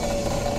Bye.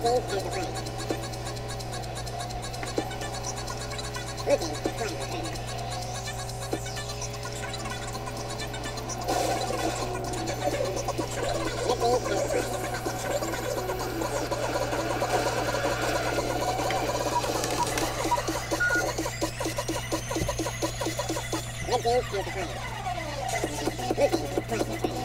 green as the planet. Looking planet Earth. Looking at the planet. Looking at the planet.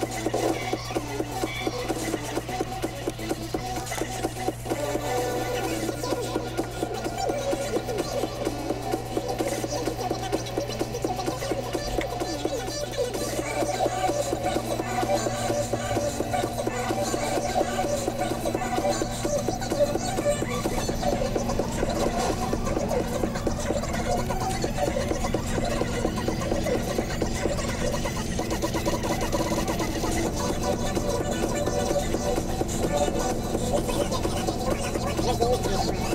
fazer outra coisa.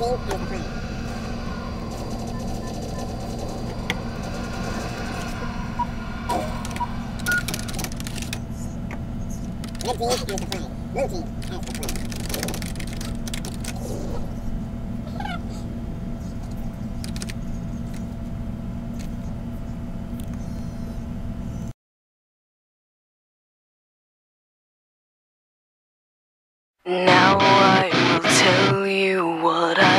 plan. Now I will tell you what I